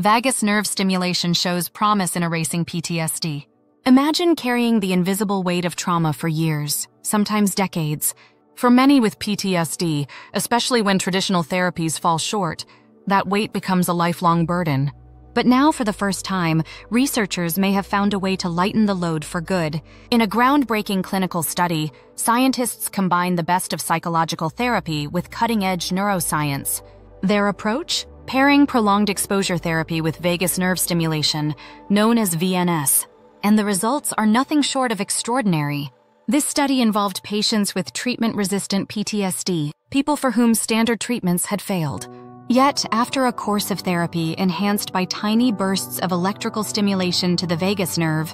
vagus nerve stimulation shows promise in erasing PTSD. Imagine carrying the invisible weight of trauma for years, sometimes decades. For many with PTSD, especially when traditional therapies fall short, that weight becomes a lifelong burden. But now, for the first time, researchers may have found a way to lighten the load for good. In a groundbreaking clinical study, scientists combine the best of psychological therapy with cutting edge neuroscience. Their approach? Pairing prolonged exposure therapy with vagus nerve stimulation, known as VNS. And the results are nothing short of extraordinary. This study involved patients with treatment resistant PTSD, people for whom standard treatments had failed. Yet, after a course of therapy enhanced by tiny bursts of electrical stimulation to the vagus nerve,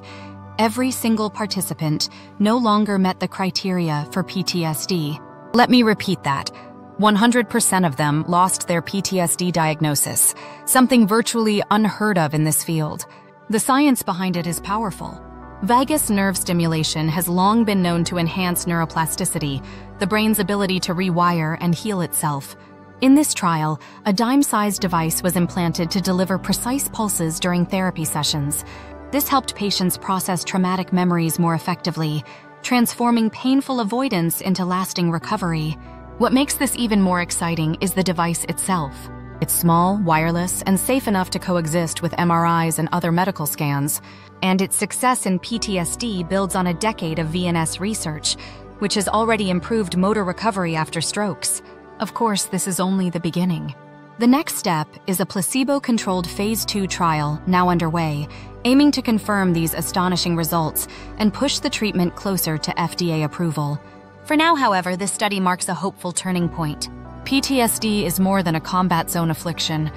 every single participant no longer met the criteria for PTSD. Let me repeat that. 100% of them lost their PTSD diagnosis, something virtually unheard of in this field. The science behind it is powerful. Vagus nerve stimulation has long been known to enhance neuroplasticity, the brain's ability to rewire and heal itself. In this trial, a dime-sized device was implanted to deliver precise pulses during therapy sessions. This helped patients process traumatic memories more effectively, transforming painful avoidance into lasting recovery. What makes this even more exciting is the device itself. It's small, wireless, and safe enough to coexist with MRIs and other medical scans. And its success in PTSD builds on a decade of VNS research, which has already improved motor recovery after strokes. Of course, this is only the beginning. The next step is a placebo controlled phase 2 trial now underway, aiming to confirm these astonishing results and push the treatment closer to FDA approval. For now, however, this study marks a hopeful turning point. PTSD is more than a combat zone affliction,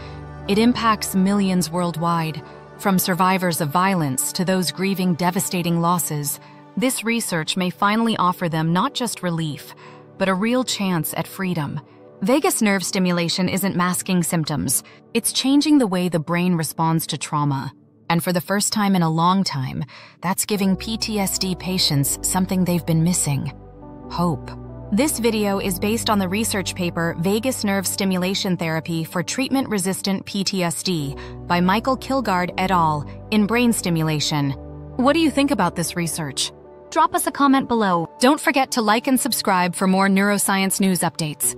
it impacts millions worldwide. From survivors of violence to those grieving devastating losses, this research may finally offer them not just relief, but a real chance at freedom. Vagus nerve stimulation isn't masking symptoms, it's changing the way the brain responds to trauma. And for the first time in a long time, that's giving PTSD patients something they've been missing hope. This video is based on the research paper Vagus Nerve Stimulation Therapy for Treatment Resistant PTSD by Michael Kilgard et al. in Brain Stimulation. What do you think about this research? Drop us a comment below. Don't forget to like and subscribe for more neuroscience news updates.